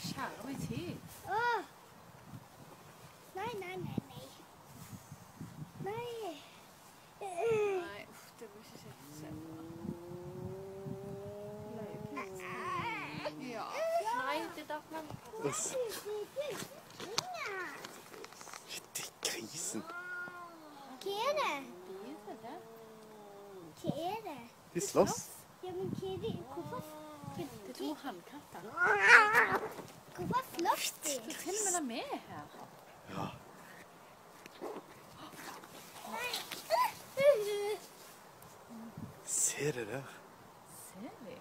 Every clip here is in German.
Schau, wo ist hin? Oh. Nein, nein, nein, nein. Nein. Uff, da muss ich jetzt selber. Ja, schneide darf man. Was? Die Krisen. Kehre. Kehre. Ist los? Ja, mit Kehre im Koffer. Det är två handkatter. Gud vad flottigt. Du till och med med här. Ja. Ser du det? Ser vi?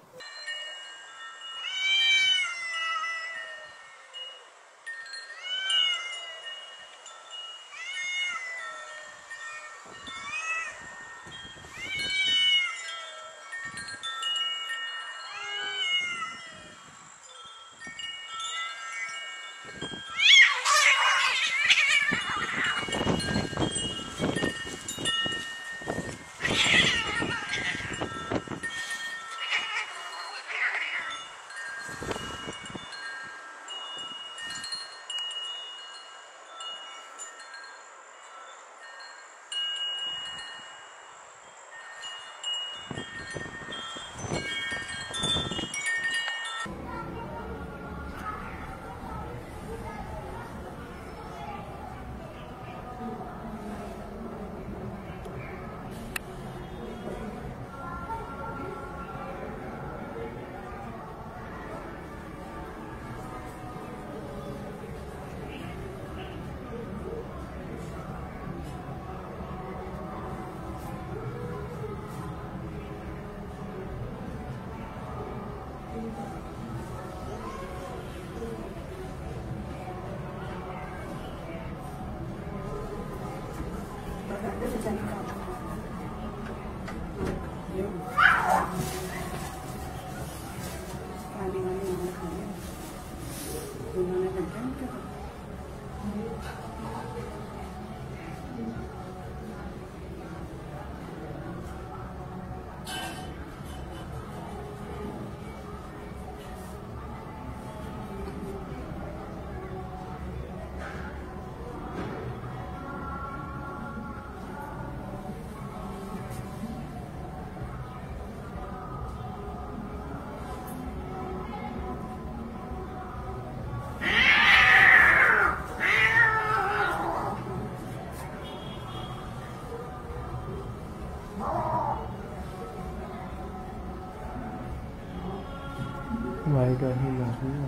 Waheguru वाहेगुरु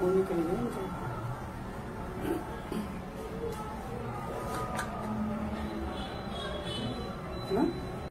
कोई करेंगे।